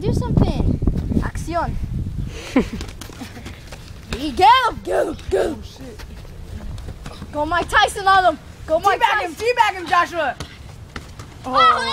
on, do something. Acción. get him, get him, get him. Go Mike Tyson on him. Go Mike Teabag him, teabag him, Joshua. Oh, Oh!